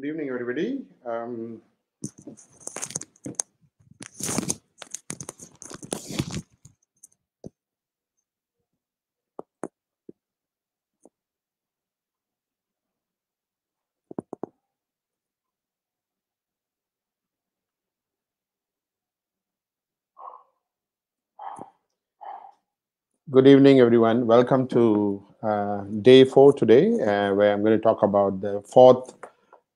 Good evening, everybody. Um, good evening, everyone. Welcome to uh, day four today, uh, where I'm going to talk about the fourth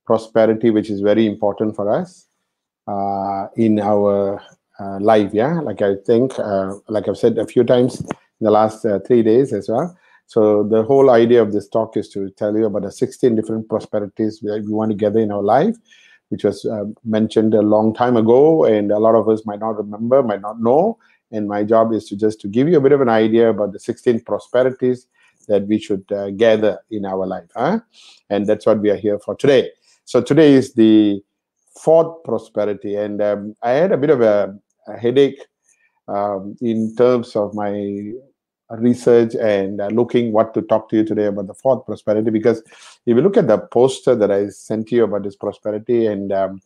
prosperity, which is very important for us uh, in our uh, life. Yeah, like I think, uh, like I've said a few times in the last uh, three days as well. So the whole idea of this talk is to tell you about the 16 different prosperities that we want to gather in our life, which was uh, mentioned a long time ago, and a lot of us might not remember, might not know. And my job is to just to give you a bit of an idea about the 16 prosperities that we should uh, gather in our life. Huh? And that's what we are here for today. So today is the fourth prosperity, and um, I had a bit of a, a headache um, in terms of my research and uh, looking what to talk to you today about the fourth prosperity. Because if you look at the poster that I sent you about this prosperity, and um,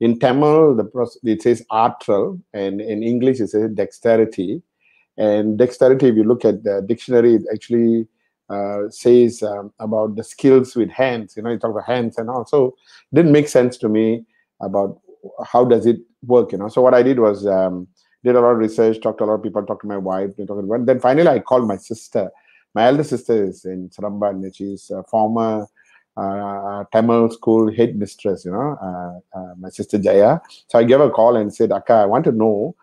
in Tamil the pros- it says artral, and in English it says dexterity. And dexterity, if you look at the dictionary, it actually uh, says um, about the skills with hands. You know, you talk about hands and also didn't make sense to me about how does it work. You know, so what I did was um, did a lot of research, talked to a lot of people, talked to my wife, to, then finally I called my sister. My elder sister is in Seremban, and she's a former uh, Tamil school headmistress. You know, uh, uh, my sister Jaya. So I gave her a call and said, "Akka, I want to know."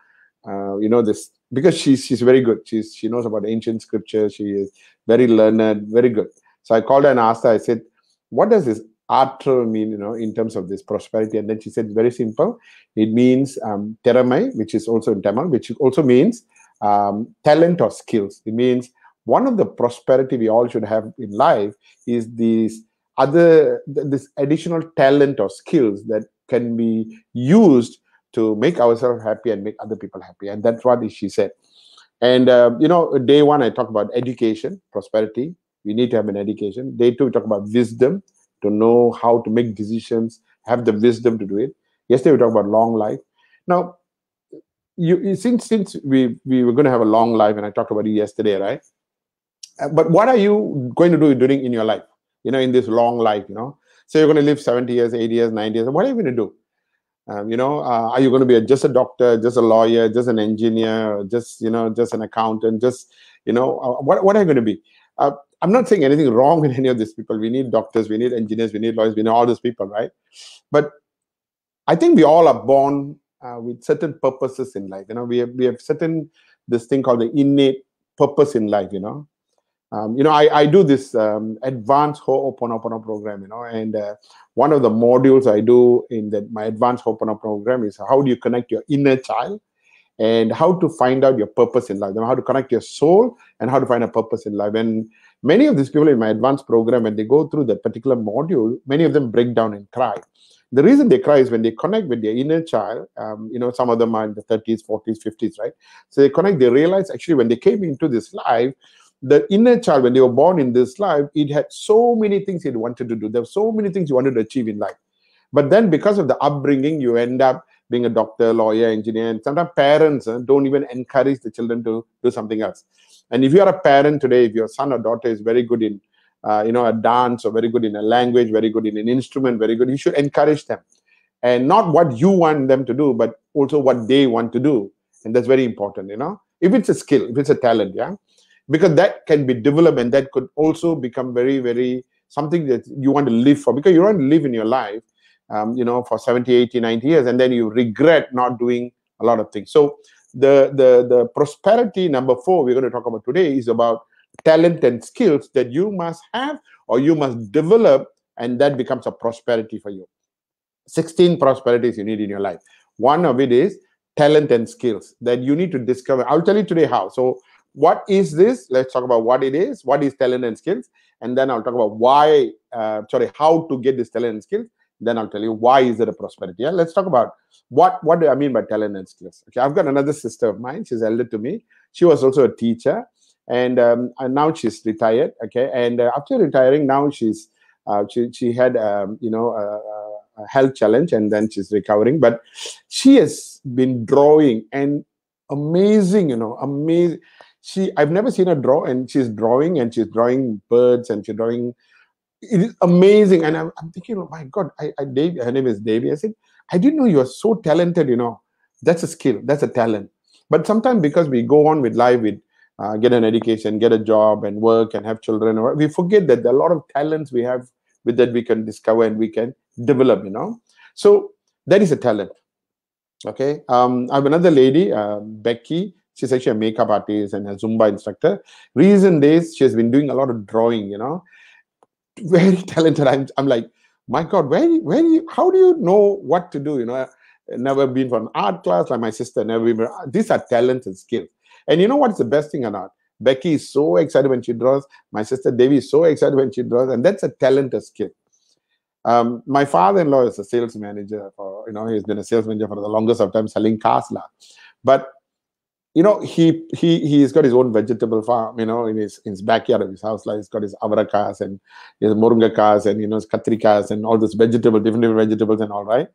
Uh, you know this because she's she's very good. She's she knows about ancient scripture. She is very learned, very good. So I called her and asked her. I said, "What does this artral mean? You know, in terms of this prosperity?" And then she said, "Very simple. It means um, teramai, which is also in Tamil, which also means um, talent or skills. It means one of the prosperity we all should have in life is these other this additional talent or skills that can be used to make ourselves happy and make other people happy. And that's what she said. And uh, you know day one i talked about education prosperity. We need to have an education. Day two we talk about wisdom to know how to make decisions have the wisdom to do it. Yesterday we talked about long life. Now you, you since since we we were going to have a long life and i talked about it yesterday right? Uh, but what are you going to do during in your life? You know in this long life you know? So you're going to live 70 years 80 years 90 years what are you going to do um, you know uh, are you going to be a, just a doctor just a lawyer just an engineer just you know just an accountant just you know uh, what, what are you going to be? Uh, i'm not saying anything wrong with any of these people. We need doctors we need engineers we need lawyers we need all these people right? But i think we all are born uh, with certain purposes in life. You know we have we have certain this thing called the innate purpose in life you know um, you know, I, I do this um, advanced Ho'oponopono program, you know, and uh, one of the modules I do in the, my advanced Ho'oponopono program is how do you connect your inner child and how to find out your purpose in life, you know, how to connect your soul and how to find a purpose in life. And many of these people in my advanced program, when they go through that particular module, many of them break down and cry. The reason they cry is when they connect with their inner child. Um, you know, some of them are in the 30s, 40s, 50s, right? So they connect, they realize actually when they came into this life, the inner child, when they were born in this life, it had so many things it wanted to do. There were so many things you wanted to achieve in life. But then, because of the upbringing, you end up being a doctor, lawyer, engineer, and sometimes parents uh, don't even encourage the children to do something else. And if you are a parent today, if your son or daughter is very good in, uh, you know, a dance or very good in a language, very good in an instrument, very good, you should encourage them, and not what you want them to do, but also what they want to do, and that's very important. You know, if it's a skill, if it's a talent, yeah because that can be developed and that could also become very very something that you want to live for. Because you want to live in your life um, you know for 70 80 90 years and then you regret not doing a lot of things. So the the the prosperity number four we're going to talk about today is about talent and skills that you must have or you must develop and that becomes a prosperity for you. 16 prosperities you need in your life. One of it is talent and skills that you need to discover. I'll tell you today how. So what is this? Let's talk about what it is. What is talent and skills? And then i'll talk about why uh, sorry how to get this talent and skills. Then i'll tell you why is it a prosperity. Yeah let's talk about what what do i mean by talent and skills? Okay i've got another sister of mine. She's elder to me. She was also a teacher. And, um, and now she's retired. Okay and uh, after retiring now she's uh, she, she had um, you know a health challenge and then she's recovering. But she has been drawing and amazing, you know, amazing. She I've never seen her draw, and she's drawing and she's drawing birds and she's drawing. It is amazing, and I'm, I'm thinking, oh my God, I, I Dave, her name is Devi. I said, I didn't know you are so talented. You know, that's a skill, that's a talent. But sometimes because we go on with life, with uh, get an education, get a job, and work and have children, we forget that there are a lot of talents we have with that we can discover and we can develop. You know, so that is a talent. Okay, um, I have another lady, uh, Becky. She's actually a makeup artist and a Zumba instructor. Recent days, she has been doing a lot of drawing. You know, very talented. I'm, I'm like, my God, where, where, you, how do you know what to do? You know, i never been for an art class like my sister. Never been. These are talents and skills. And you know what's the best thing not? Becky is so excited when she draws. My sister Devi is so excited when she draws, and that's a talent, a skill. Um, my father-in-law is a sales manager for you know he's been a sales manager for the longest of time selling cars lah. But you know he he he's got his own vegetable farm you know in his in his backyard of his house. Like he's got his avarakas and his morungakas and you know his katrikas and all this vegetable different different vegetables and all right?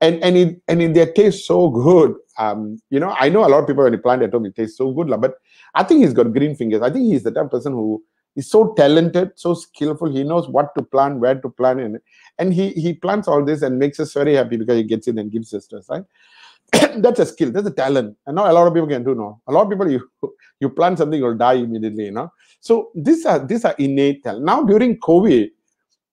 And and it and it, they taste so good. Um you know i know a lot of people when you plant at home it tastes so good but i think he's got green fingers. I think he's the type of person who is so talented so skillful. He knows what to plant where to plant and and he he plants all this and makes us very happy because he gets in and gives us right that's a skill that's a talent. And not a lot of people can do no. A lot of people you you plant something you'll die immediately you know. So these are these are innate talent. Now during covid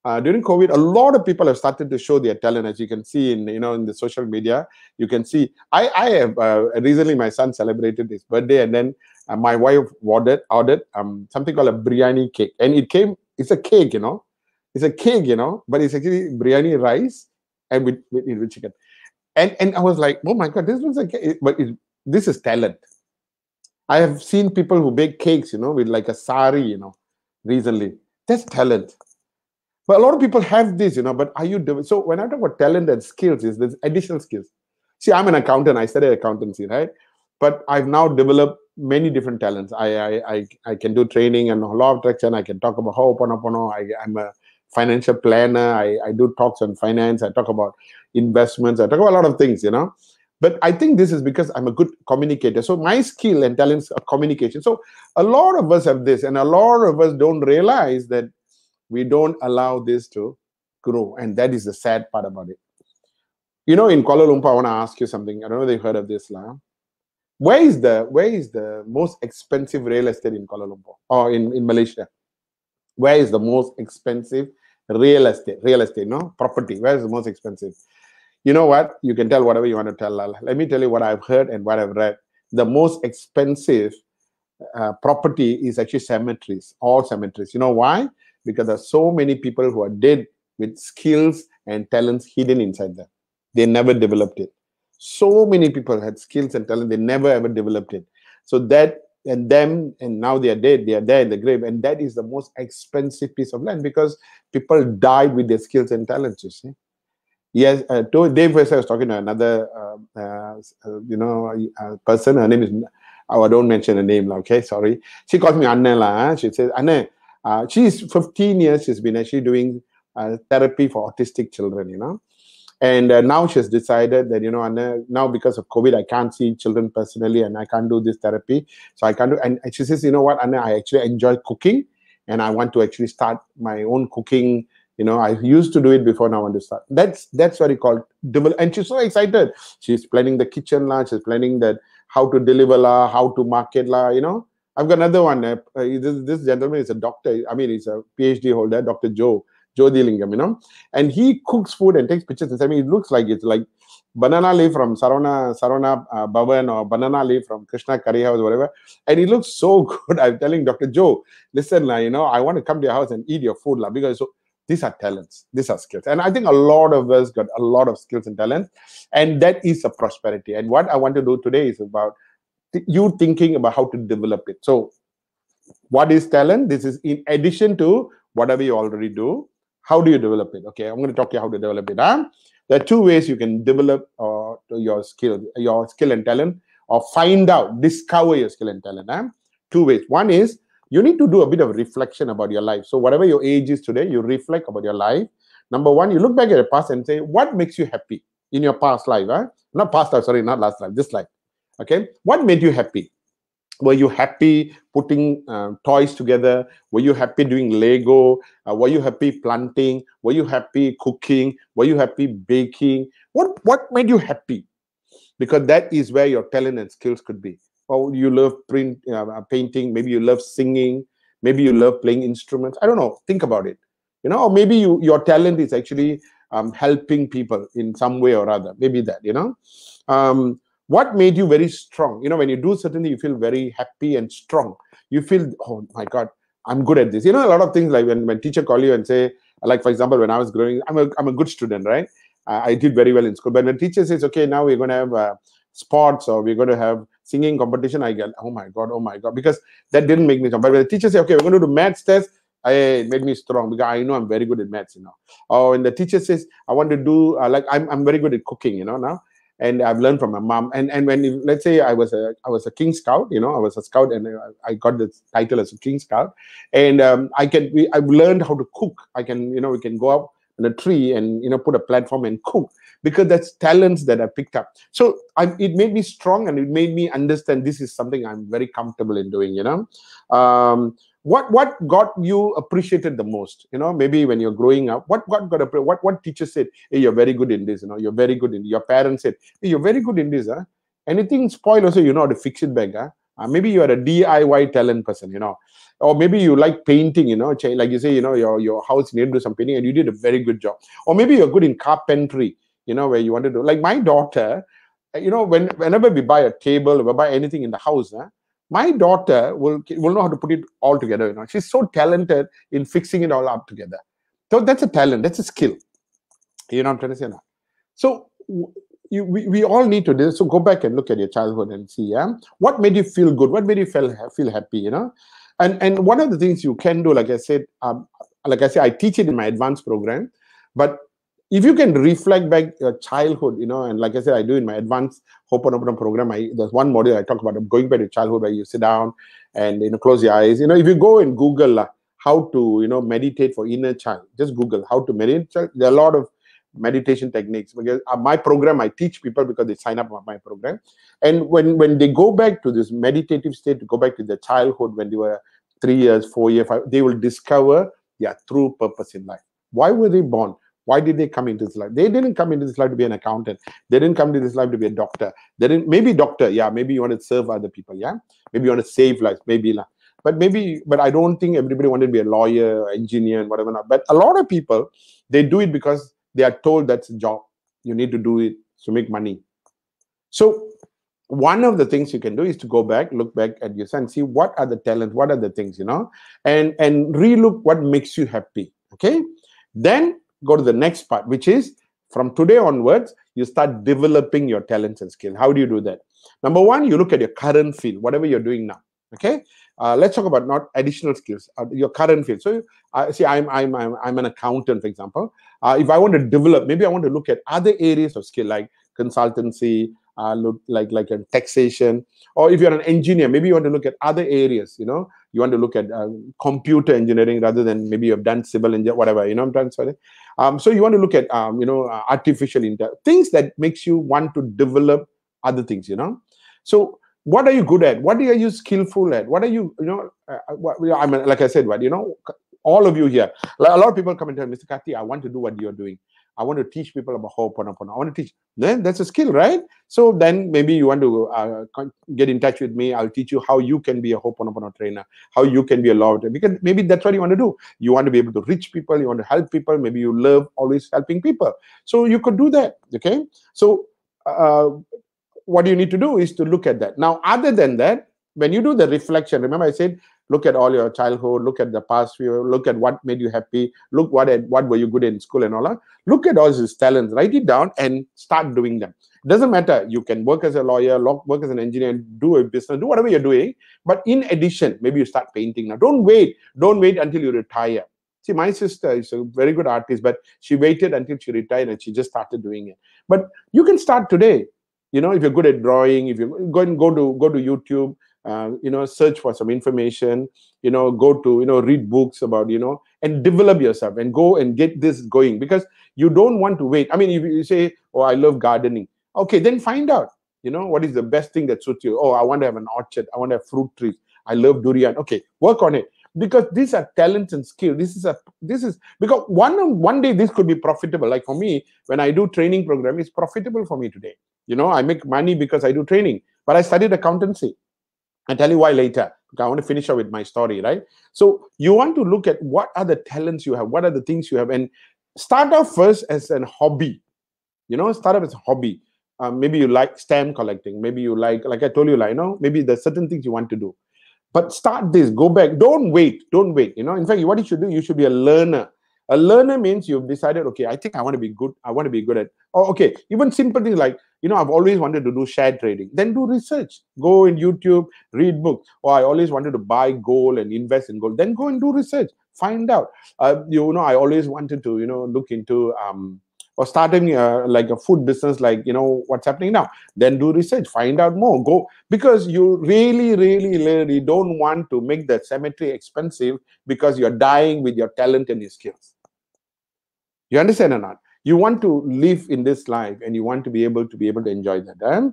uh, during covid a lot of people have started to show their talent as you can see in you know in the social media. You can see i i have uh, recently my son celebrated his birthday and then uh, my wife ordered ordered um something called a biryani cake. And it came it's a cake you know. It's a cake, you know, but it's actually biryani rice and with, with, with chicken. And and I was like, oh my god, this looks like, but it, this is talent. I have seen people who bake cakes, you know, with like a sari, you know, recently. That's talent. But a lot of people have this, you know. But are you doing so? When I talk about talent and skills, is there's additional skills. See, I'm an accountant. I studied accountancy, right? But I've now developed many different talents. I I I, I can do training and law of attraction. I can talk about Ho'oponopono. I, I'm a financial planner. I, I do talks on finance. I talk about investments. I talk about a lot of things, you know. But I think this is because I'm a good communicator. So my skill and talents are communication. So a lot of us have this, and a lot of us don't realize that we don't allow this to grow. And that is the sad part about it. You know, in Kuala Lumpur, I want to ask you something. I don't know if you've heard of this, lah. Where is the where is the most expensive real estate in Kuala Lumpur or in, in Malaysia? Where is the most expensive real estate real estate no? Property where is the most expensive? You know what? You can tell whatever you want to tell let me tell you what i've heard and what i've read. The most expensive uh, property is actually cemeteries all cemeteries. You know why? Because there are so many people who are dead with skills and talents hidden inside them. They never developed it. So many people had skills and talent they never ever developed it. So that and them and now they are dead they are there in the grave. And that is the most expensive piece of land because people died with their skills and talents you see. Yes uh, to, dave was, I was talking to another uh, uh, you know person. Her name is oh, i don't mention the name okay? Sorry. She calls me anna la, she says anna uh, she's 15 years she's been actually doing uh, therapy for autistic children you know and uh, now she's decided that you know and, uh, now because of covid i can't see children personally and i can't do this therapy. So i can't do and, she says you know what Anna, i actually enjoy cooking and i want to actually start my own cooking. You know i used to do it before now i want to start. That's that's what he called develop and she's so excited. She's planning the kitchen la she's planning that how to deliver la how to market la you know. I've got another one uh, this, this gentleman is a doctor i mean he's a phd holder dr joe Jodhilingam, you know, and he cooks food and takes pictures. I mean, it looks like it's like banana leaf from Saravana Saravana uh, Bhavan or banana leaf from Krishna Curry House, whatever. And it looks so good. I'm telling Dr. Joe, listen, la, you know, I want to come to your house and eat your food, la, because so, these are talents, these are skills. And I think a lot of us got a lot of skills and talents, and that is a prosperity. And what I want to do today is about you thinking about how to develop it. So, what is talent? This is in addition to whatever you already do how do you develop it? Okay, I'm going to talk to you how to develop it. Huh? There are two ways you can develop uh, your skill, your skill and talent, or find out, discover your skill and talent. Huh? Two ways. One is you need to do a bit of reflection about your life. So whatever your age is today, you reflect about your life. Number one, you look back at your past and say, what makes you happy in your past life? Huh? Not past life, sorry, not last life, this life. Okay, what made you happy? Were you happy putting uh, toys together? Were you happy doing Lego? Uh, were you happy planting? Were you happy cooking? Were you happy baking? What what made you happy? Because that is where your talent and skills could be. Or you love print, uh, painting. Maybe you love singing. Maybe you love playing instruments. I don't know. Think about it. You know, or maybe you your talent is actually um, helping people in some way or other. Maybe that. You know. Um, what made you very strong? You know when you do certainly you feel very happy and strong. You feel oh my god i'm good at this. You know a lot of things like when, when teacher call you and say like for example when i was growing i'm a, I'm a good student right? Uh, i did very well in school. But when teacher says okay now we're going to have uh, sports or we're going to have singing competition i get oh my god oh my god because that didn't make me strong. But when the teacher say okay we're going to do maths test I, it made me strong because I know I'm very good at maths, you know. Or when the teacher says I want to do uh, like I'm I'm very good at cooking, you know. Now and I've learned from my mom. And and when let's say I was a I was a King Scout, you know, I was a scout, and I got the title as a King Scout, and um, I can we, I've learned how to cook. I can you know we can go up on a tree and you know put a platform and cook because that's talents that I picked up. So I, it made me strong and it made me understand this is something I'm very comfortable in doing. You know. Um, what what got you appreciated the most you know maybe when you're growing up what what got what what teacher said hey you're very good in this you know you're very good in your parents said hey, you're very good in this huh? anything spoil also you know how to fix it back huh? Uh, maybe you are a diy talent person you know. Or maybe you like painting you know like you say you know your your house needed to do some painting and you did a very good job. Or maybe you're good in carpentry you know where you want to do like my daughter you know when whenever we buy a table or buy anything in the house huh, my daughter will will know how to put it all together you know. She's so talented in fixing it all up together. So that's a talent that's a skill. You know i'm trying to say now so you, we, we all need to do this. so go back and look at your childhood and see yeah what made you feel good what made you feel feel happy you know and and one of the things you can do like i said um, like i said i teach it in my advanced program but if you can reflect back your childhood, you know, and like I said, I do in my advanced hope Ho'oponopono program. I there's one module I talk about going back to childhood where you sit down and you know close your eyes. You know, if you go and Google uh, how to you know meditate for inner child, just Google how to meditate. There are a lot of meditation techniques because uh, my program I teach people because they sign up on my program, and when when they go back to this meditative state, to go back to their childhood when they were three years, four years, five, they will discover their true purpose in life. Why were they born? Why did they come into this life? They didn't come into this life to be an accountant. They didn't come to this life to be a doctor. They didn't, maybe doctor, yeah, maybe you want to serve other people, yeah. Maybe you want to save lives, maybe But maybe, but I don't think everybody wanted to be a lawyer, engineer, and whatever. Not. But a lot of people, they do it because they are told that's a job. You need to do it to make money. So one of the things you can do is to go back look back at your son see what are the talents what are the things you know and and relook what makes you happy okay then go to the next part, which is from today onwards, you start developing your talents and skills. How do you do that? Number one, you look at your current field, whatever you're doing now. Okay, uh, let's talk about not additional skills, uh, your current field. So, uh, see, I'm, I'm I'm I'm an accountant, for example. Uh, if I want to develop, maybe I want to look at other areas of skill like consultancy, uh, look like like a taxation or if you're an engineer maybe you want to look at other areas you know you want to look at uh, computer engineering rather than maybe you've done civil engineering whatever you know i'm trying to um, so you want to look at um, you know uh, artificial things that makes you want to develop other things you know so what are you good at what are you skillful at what are you you know uh, uh what, i mean like i said what you know all of you here a lot of people come and tell mr Karthi, i want to do what you're doing I want to teach people about Ho'oponopono. I want to teach. Then that's a skill, right? So then maybe you want to uh, get in touch with me. I'll teach you how you can be a Ho'oponopono trainer, how you can be a law because maybe that's what you want to do. You want to be able to reach people. You want to help people. Maybe you love always helping people. So you could do that. Okay. So uh, what you need to do is to look at that. Now, other than that, when you do the reflection, remember I said look at all your childhood look at the past few look at what made you happy look what what were you good in school and all that. Look at all these talents write it down and start doing them. Doesn't matter. You can work as a lawyer work as an engineer do a business do whatever you're doing but in addition maybe you start painting now. Don't wait. Don't wait until you retire. See my sister is a very good artist but she waited until she retired and she just started doing it. But you can start today you know if you're good at drawing if you go and go to go to youtube uh, you know search for some information you know go to you know read books about you know and develop yourself and go and get this going because you don't want to wait. I mean if you say oh i love gardening. Okay then find out you know what is the best thing that suits you. Oh i want to have an orchard. I want to have fruit trees. I love durian. Okay work on it because these are talents and skill. This is a this is because one one day this could be profitable. Like for me when i do training program it's profitable for me today you know i make money because i do training but i studied accountancy i'll tell you why later i want to finish up with my story right so you want to look at what are the talents you have what are the things you have and start off first as an hobby you know start off as a hobby um, maybe you like stamp collecting maybe you like like i told you like you know maybe there's certain things you want to do but start this, go back. Don't wait. Don't wait. You know, in fact, what you should do, you should be a learner. A learner means you've decided, okay, I think I want to be good. I want to be good at, oh, okay, even simple things like, you know, I've always wanted to do share trading. Then do research. Go in YouTube, read books. Or I always wanted to buy gold and invest in gold. Then go and do research. Find out. Uh, you know, I always wanted to, you know, look into um, or starting uh, like a food business like you know what's happening now then do research find out more go because you really really really don't want to make the cemetery expensive because you're dying with your talent and your skills you understand or not? You want to live in this life and you want to be able to be able to enjoy that eh?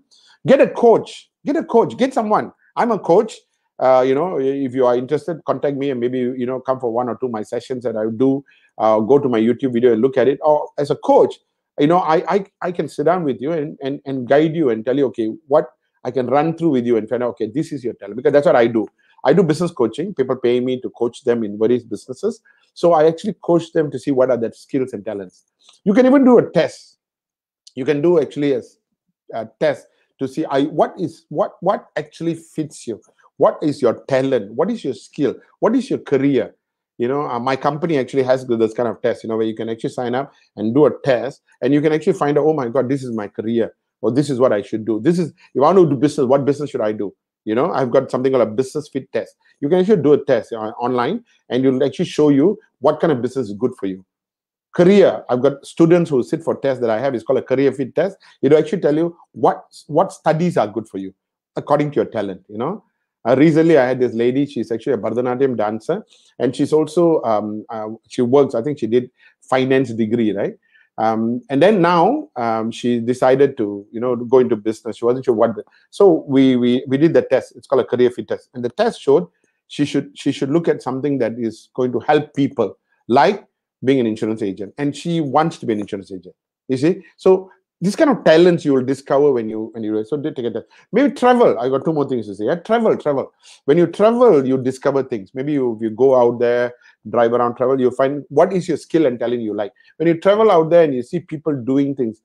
get a coach. Get a coach. Get someone. I'm a coach. Uh, you know if you are interested contact me and maybe you know come for one or two my sessions that i do. Uh, go to my youtube video and look at it. Or as a coach you know i i, I can sit down with you and, and and guide you and tell you okay what i can run through with you and find out okay this is your talent. Because that's what i do i do business coaching. People pay me to coach them in various businesses. So i actually coach them to see what are their skills and talents. You can even do a test. You can do actually a, a test to see I, what is what what actually fits you? What is your talent? What is your skill? What is your career? You know uh, my company actually has this kind of test you know where you can actually sign up and do a test and you can actually find out oh my god this is my career. Or this is what i should do. This is if i want to do business what business should i do you know i've got something called a business fit test you can actually do a test online and it'll actually show you what kind of business is good for you career i've got students who sit for tests that i have it's called a career fit test it'll actually tell you what what studies are good for you according to your talent you know uh, recently, I had this lady. She's actually a Bharatanatyam dancer, and she's also um, uh, she works. I think she did finance degree, right? Um, and then now um, she decided to you know go into business. She wasn't sure what. The, so we we we did the test. It's called a career fit test, and the test showed she should she should look at something that is going to help people, like being an insurance agent, and she wants to be an insurance agent. You see, so these kind of talents you will discover when you when you so take it maybe travel i got two more things to say. Yeah travel travel. When you travel you discover things. Maybe you you go out there drive around travel you find what is your skill and talent you like. When you travel out there and you see people doing things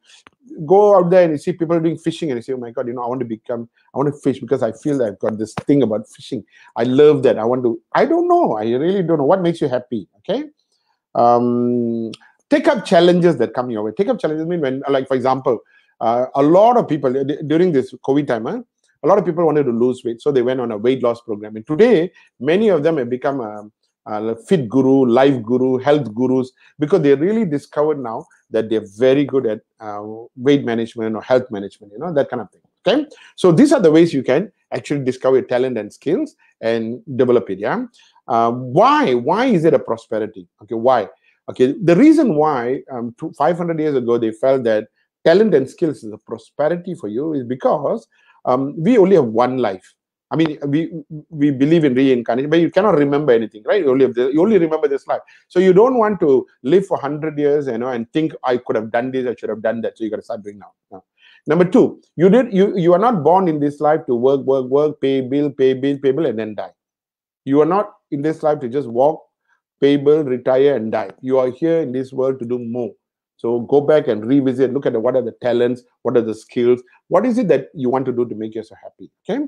go out there and you see people doing fishing and you say oh my god you know i want to become i want to fish because i feel that i've got this thing about fishing. I love that. I want to i don't know. I really don't know. What makes you happy? Okay? Um take up challenges that come your way. Take up challenges I mean when, like for example, uh, a lot of people during this COVID time, huh, a lot of people wanted to lose weight, so they went on a weight loss program. And today, many of them have become a, a fit guru, life guru, health gurus because they really discovered now that they're very good at uh, weight management or health management, you know, that kind of thing. Okay, so these are the ways you can actually discover talent and skills and develop it. Yeah, uh, why? Why is it a prosperity? Okay, why? Okay, the reason why um, 500 years ago they felt that talent and skills is a prosperity for you is because um, we only have one life. I mean, we we believe in reincarnation, but you cannot remember anything, right? You only you only remember this life. So you don't want to live for hundred years, you know, and think I could have done this, I should have done that. So you got to start doing now. now. Number two, you did you you are not born in this life to work, work, work, pay bill, pay bill, pay bill, and then die. You are not in this life to just walk, pay bill, retire, and die. You are here in this world to do more. So go back and revisit, look at what are the talents, what are the skills, what is it that you want to do to make yourself happy. Okay.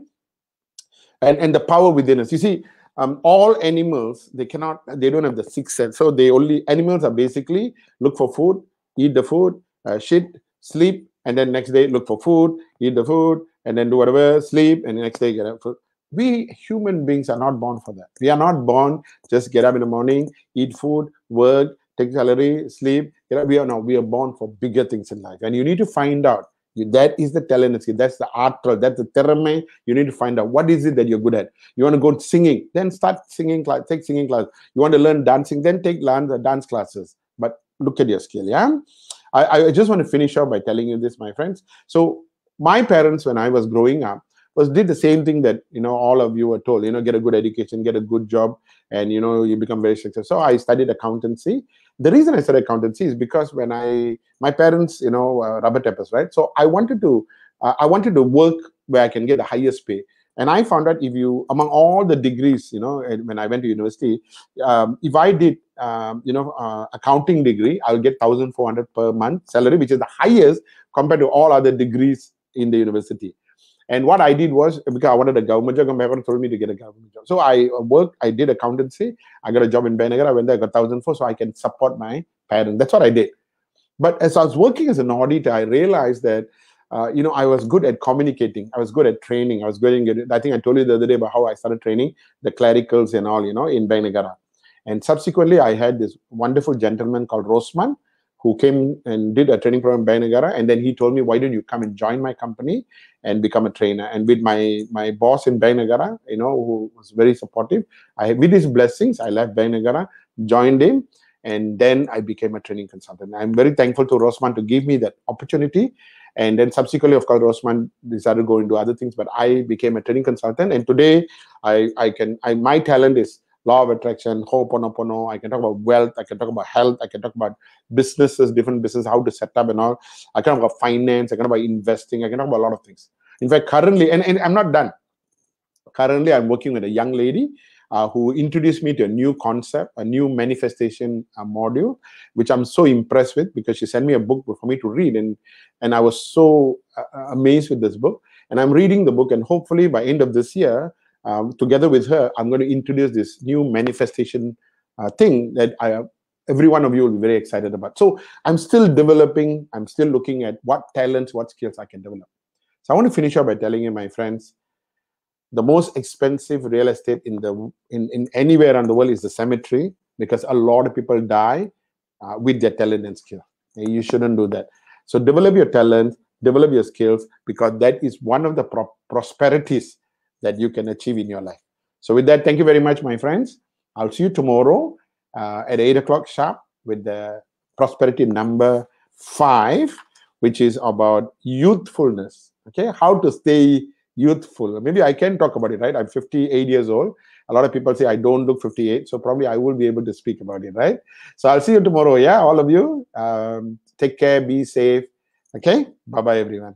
And and the power within us. You see, um, all animals, they cannot, they don't have the sixth sense. So they only animals are basically look for food, eat the food, uh, shit, sleep, and then next day look for food, eat the food, and then do whatever, sleep, and the next day get up food we human beings are not born for that we are not born just get up in the morning eat food work take salary sleep we are now we are born for bigger things in life and you need to find out that is the talent skill. That's the art. That's the terme. You need to find out what is it that you're good at. You want to go singing, then start singing class. Take singing class. You want to learn dancing, then take dance classes. But look at your skill. Yeah. I, I just want to finish off by telling you this, my friends. So my parents, when I was growing up, was did the same thing that you know all of you were told. You know, get a good education, get a good job, and you know you become very successful. So I studied accountancy. The reason I studied accountancy is because when I my parents, you know, uh, rubber tappers, right? So I wanted to uh, I wanted to work where I can get the highest pay. And I found out if you, among all the degrees, you know, when I went to university, um, if I did, um, you know, uh, accounting degree, I'll get 1,400 per month salary, which is the highest compared to all other degrees in the university. And what I did was because I wanted a government job, my parents told me to get a government job. So I worked, I did accountancy. I got a job in Binagar. I went there, I got 1,004, so I can support my parents. That's what I did. But as I was working as an auditor, I realized that uh, you know, I was good at communicating. I was good at training. I was good at, I think I told you the other day about how I started training the clericals and all, you know, in Bainagara. And subsequently, I had this wonderful gentleman called Rosman who came and did a training program in Bainagara. And then he told me, why don't you come and join my company and become a trainer? And with my my boss in Bainagara, you know, who was very supportive, I with his blessings, I left Bainagara, joined him, and then I became a training consultant. I'm very thankful to Rosman to give me that opportunity and then subsequently, of course, Rosman decided to go into other things, but I became a training consultant. And today, I, I can, I, my talent is law of attraction, ho'oponopono. I can talk about wealth. I can talk about health. I can talk about businesses, different businesses, how to set up and all. I can talk about finance. I can talk about investing. I can talk about a lot of things. In fact, currently, and, and I'm not done. Currently, I'm working with a young lady uh, who introduced me to a new concept, a new manifestation uh, module, which I'm so impressed with because she sent me a book for me to read, and and I was so uh, uh, amazed with this book. And I'm reading the book, and hopefully by end of this year, um, together with her, I'm going to introduce this new manifestation uh, thing that I every one of you will be very excited about. So I'm still developing. I'm still looking at what talents, what skills I can develop. So I want to finish up by telling you, my friends, the most expensive real estate in the in, in anywhere around the world is the cemetery because a lot of people die uh, with their talent and skill. And you shouldn't do that. So develop your talent, develop your skills because that is one of the pro prosperities that you can achieve in your life. So with that, thank you very much, my friends. I'll see you tomorrow uh, at 8 o'clock sharp with the prosperity number five, which is about youthfulness. Okay, how to stay youthful. Maybe I can talk about it, right? I'm 58 years old. A lot of people say I don't look 58, so probably I will be able to speak about it, right? So I'll see you tomorrow. Yeah, all of you. Um, take care, be safe. Okay, bye bye, everyone.